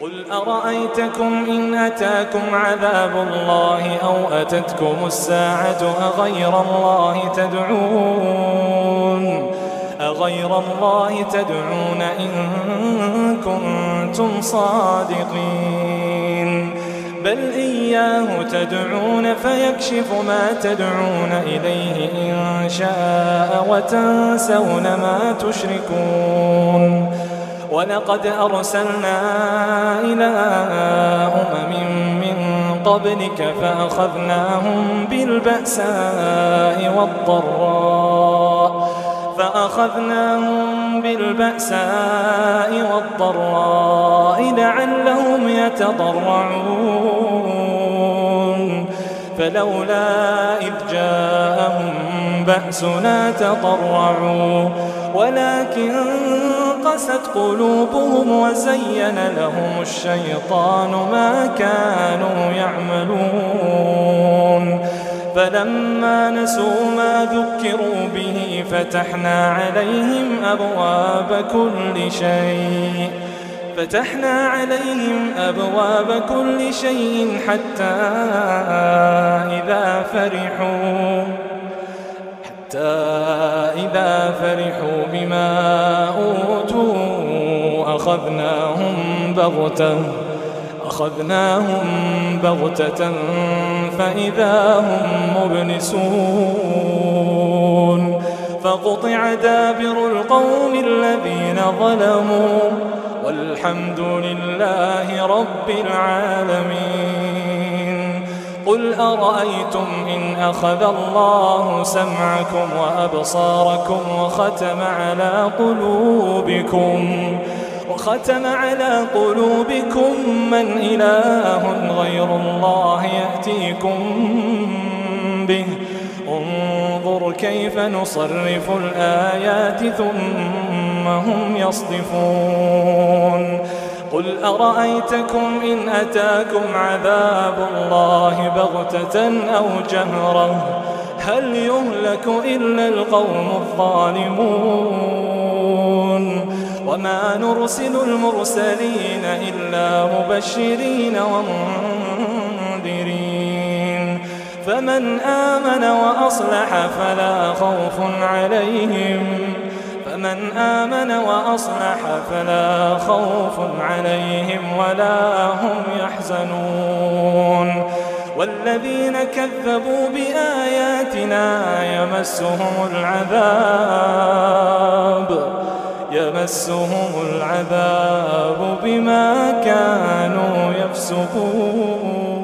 قل أرأيتكم إن أتاكم عذاب الله أو أتتكم الساعة أغير الله تدعون؟ أغير الله تدعون إن كنتم صادقين. بل إياه تدعون فيكشف ما تدعون إليه إن شاء وتنسون ما تشركون. ولقد أرسلنا إلى أمم من قبلك فأخذناهم بالبأساء والضراء فأخذناهم بالبأساء والضراء لعلهم يتضرعون فلولا إذ جاءهم بأسنا تضرعوا ولكن قست قلوبهم وزين لهم الشيطان ما كانوا يعملون. فلما نسوا ما ذكروا به فتحنا عليهم أبواب كل شيء. فتحنا عليهم أبواب كل شيء حتى إذا فرحوا. حتى إذا فرحوا بما أخذناهم بغتة أخذناهم بغتة فإذا هم مبلسون. فقطع دابر القوم الذين ظلموا والحمد لله رب العالمين. قل أرأيتم إن أخذ الله سمعكم وأبصاركم وختم على قلوبكم؟ وختم على قلوبكم من إله غير الله يأتيكم به. انظر كيف نصرف الآيات ثم هم يصدفون. قل أرأيتكم إن أتاكم عذاب الله بغتة أو جهرة؟ هل يهلك إلا القوم الظالمون؟ وما نرسل المرسلين إلا مبشرين ومنذرين فمن آمن وأصلح فلا خوف عليهم فمن آمن وأصلح فلا خوف عليهم ولا هم يحزنون والذين كذبوا بآياتنا يمسهم العذاب يمسهم العذاب بما كانوا يفسقون.